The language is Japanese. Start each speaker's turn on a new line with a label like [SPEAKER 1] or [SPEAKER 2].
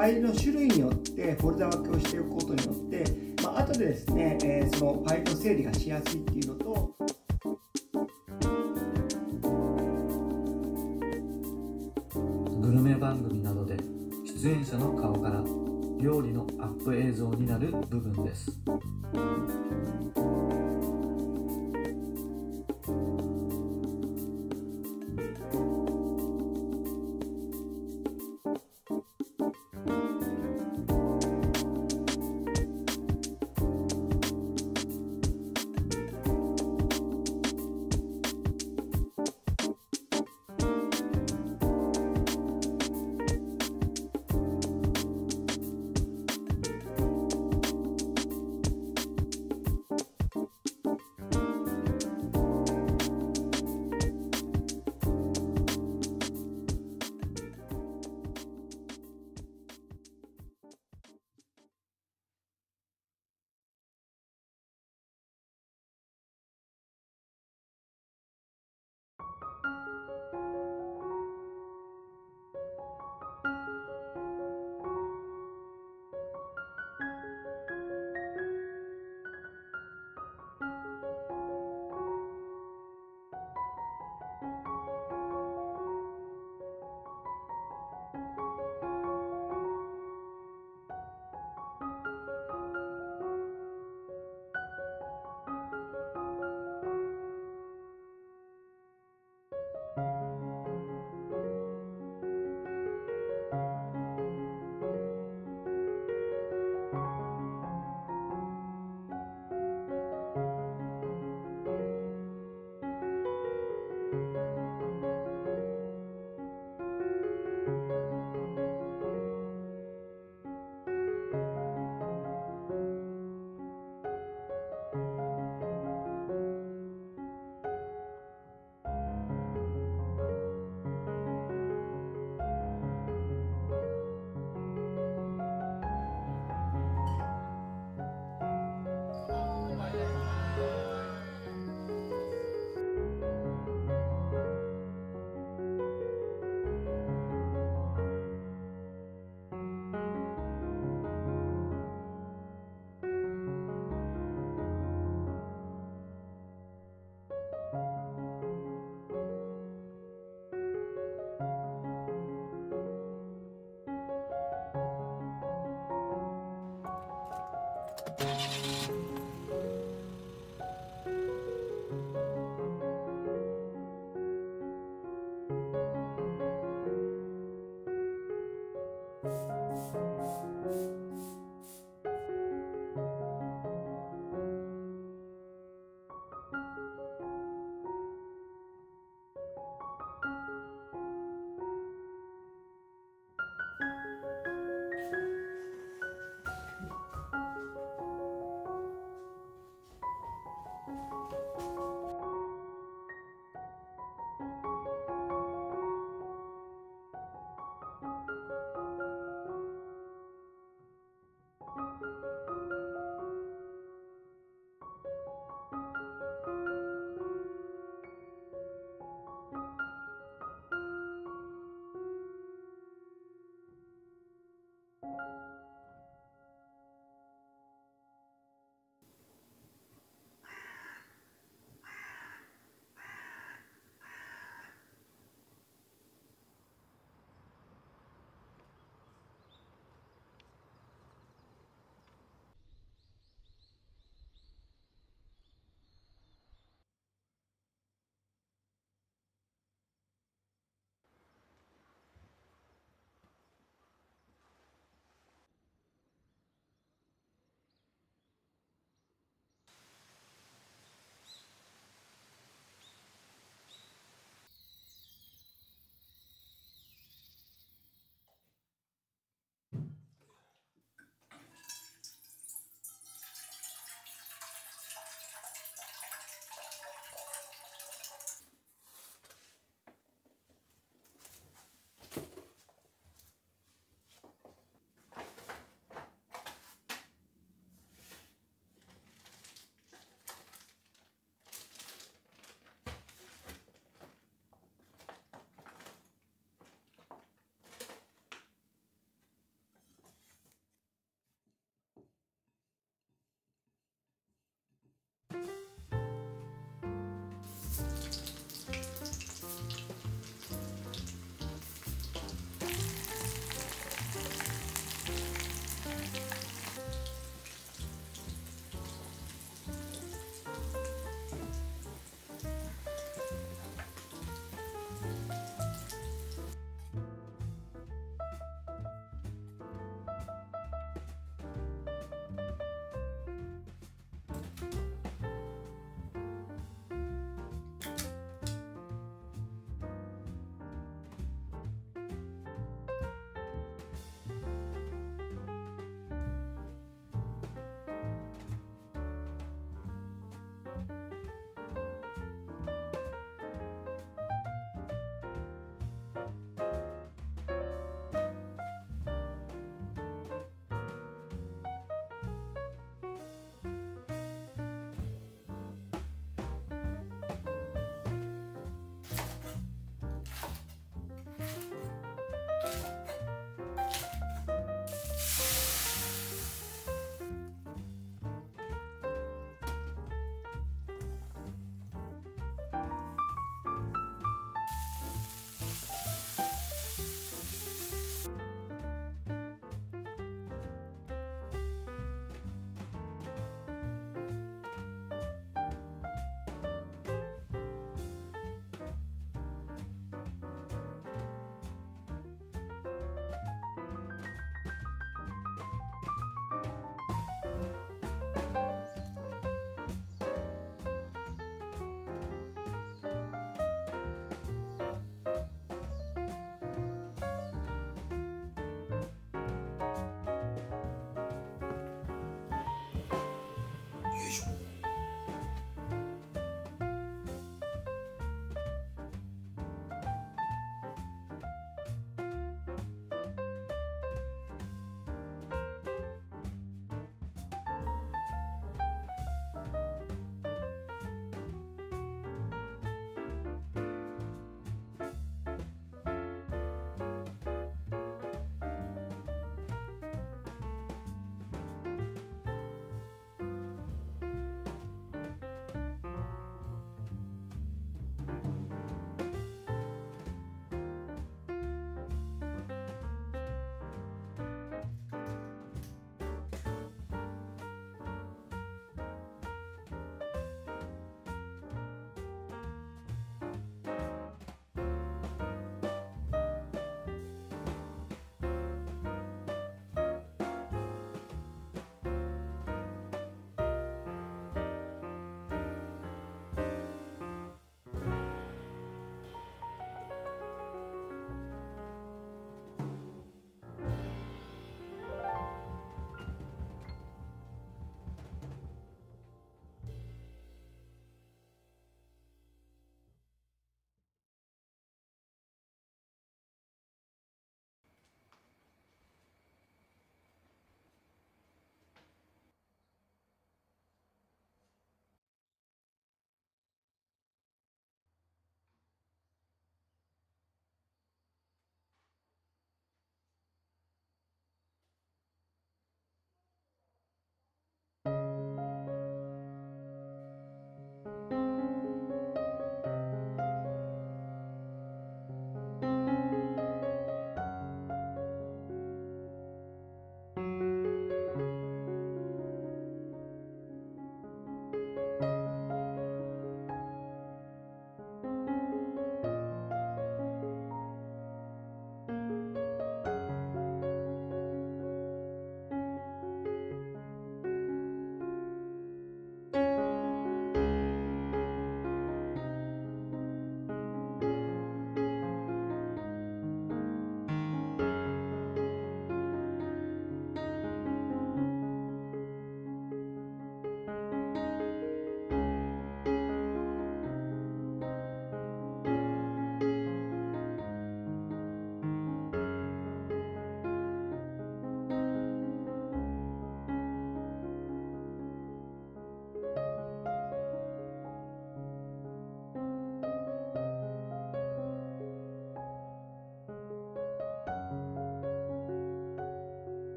[SPEAKER 1] ファイルの種類によってフォルダ分けをしておくことによって、まあ後でですね、えー、そのファイルの整理がしやすいっていうのと
[SPEAKER 2] グルメ番組などで出演者の顔から料理のアップ映像になる部分です。